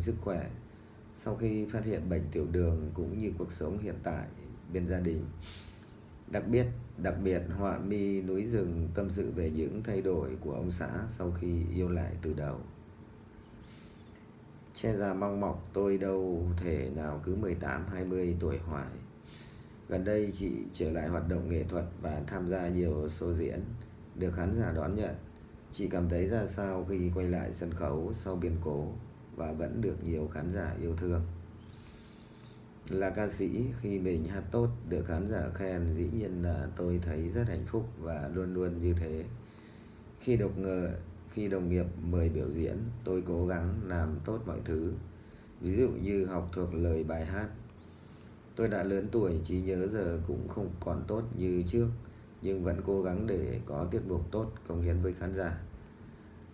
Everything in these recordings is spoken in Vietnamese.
sức khỏe sau khi phát hiện bệnh tiểu đường cũng như cuộc sống hiện tại bên gia đình. Đặc biệt, đặc biệt họa mi núi rừng tâm sự về những thay đổi của ông xã sau khi yêu lại từ đầu. Che già mong mọc tôi đâu thể nào cứ 18-20 tuổi hoài. Gần đây chị trở lại hoạt động nghệ thuật và tham gia nhiều show diễn, được khán giả đón nhận. Chị cảm thấy ra sao khi quay lại sân khấu sau biến cố và vẫn được nhiều khán giả yêu thương. Là ca sĩ, khi mình hát tốt, được khán giả khen dĩ nhiên là tôi thấy rất hạnh phúc và luôn luôn như thế. Khi độc ngờ, khi đồng nghiệp mời biểu diễn, tôi cố gắng làm tốt mọi thứ. Ví dụ như học thuộc lời bài hát. Tôi đã lớn tuổi, trí nhớ giờ cũng không còn tốt như trước, nhưng vẫn cố gắng để có tiết mục tốt, công hiến với khán giả.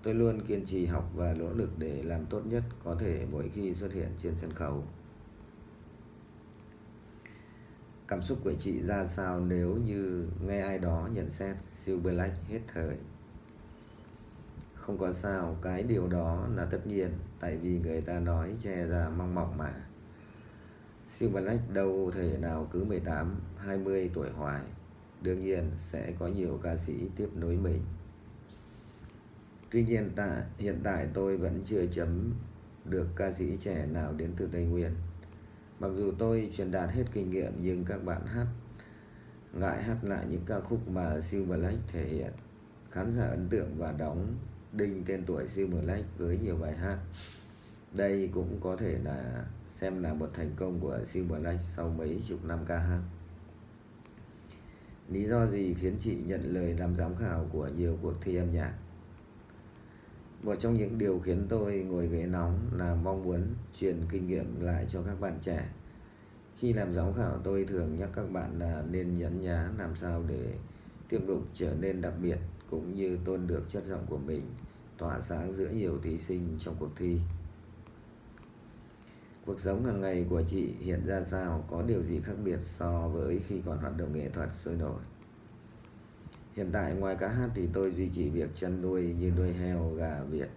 Tôi luôn kiên trì học và nỗ lực để làm tốt nhất có thể mỗi khi xuất hiện trên sân khấu. Cảm xúc của chị ra sao nếu như nghe ai đó nhận xét siêu Black hết thời? Không có sao, cái điều đó là tất nhiên, tại vì người ta nói che ra mong mỏng mà. siêu Black đâu thể nào cứ 18, 20 tuổi hoài. Đương nhiên sẽ có nhiều ca sĩ tiếp nối mình. Tuy nhiên tại hiện tại tôi vẫn chưa chấm được ca sĩ trẻ nào đến từ Tây Nguyên. Mặc dù tôi truyền đạt hết kinh nghiệm, nhưng các bạn hát, ngại hát lại những ca khúc mà Silver Lake thể hiện. Khán giả ấn tượng và đóng đinh tên tuổi Silver Lake với nhiều bài hát. Đây cũng có thể là xem là một thành công của Silver Lake sau mấy chục năm ca hát. Lý do gì khiến chị nhận lời làm giám khảo của nhiều cuộc thi âm nhạc? Một trong những điều khiến tôi ngồi ghế nóng là mong muốn truyền kinh nghiệm lại cho các bạn trẻ. Khi làm giám khảo, tôi thường nhắc các bạn là nên nhấn nhá làm sao để tiếp tục trở nên đặc biệt cũng như tôn được chất giọng của mình, tỏa sáng giữa nhiều thí sinh trong cuộc thi. Cuộc sống hàng ngày của chị hiện ra sao? Có điều gì khác biệt so với khi còn hoạt động nghệ thuật sôi nổi? Hiện tại ngoài cá hát thì tôi duy trì việc chăn nuôi như nuôi heo, gà, vịt